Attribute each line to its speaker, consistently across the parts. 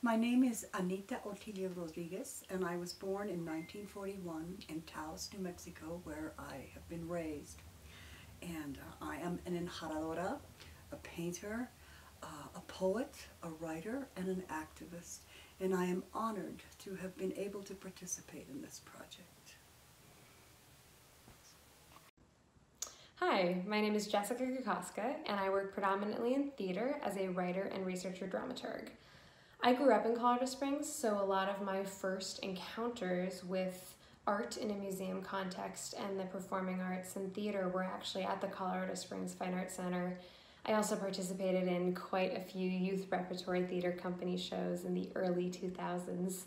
Speaker 1: My name is Anita Otilia Rodriguez, and I was born in 1941 in Taos, New Mexico, where I have been raised. And uh, I am an enjarradora, a painter, uh, a poet, a writer, and an activist. And I am honored to have been able to participate in this project.
Speaker 2: Hi, my name is Jessica Kukoska, and I work predominantly in theater as a writer and researcher dramaturg. I grew up in Colorado Springs, so a lot of my first encounters with art in a museum context and the performing arts and theater were actually at the Colorado Springs Fine Arts Center. I also participated in quite a few youth repertory theater company shows in the early 2000s.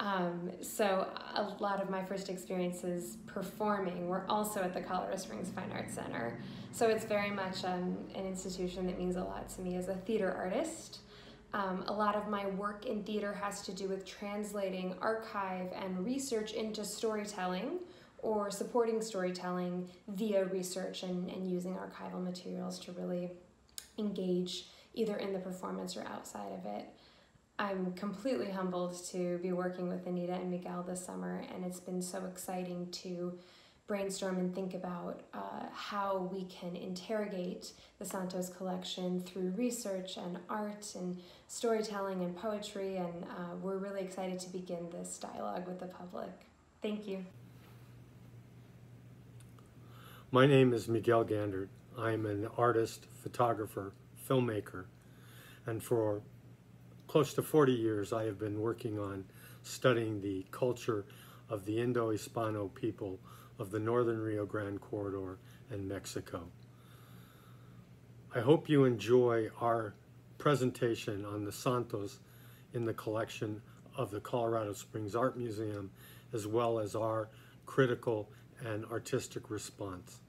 Speaker 2: Um, so a lot of my first experiences performing were also at the Colorado Springs Fine Arts Center. So it's very much um, an institution that means a lot to me as a theater artist. Um, a lot of my work in theater has to do with translating archive and research into storytelling or supporting storytelling via research and, and using archival materials to really engage either in the performance or outside of it. I'm completely humbled to be working with Anita and Miguel this summer, and it's been so exciting to brainstorm and think about uh, how we can interrogate the Santos collection through research and art and storytelling and poetry, and uh, we're really excited to begin this dialogue with the public. Thank you.
Speaker 3: My name is Miguel Gandert. I'm an artist, photographer, filmmaker, and for close to 40 years I have been working on studying the culture of the Indo-Hispano people of the northern Rio Grande corridor and Mexico. I hope you enjoy our presentation on the Santos in the collection of the Colorado Springs Art Museum, as well as our critical and artistic response.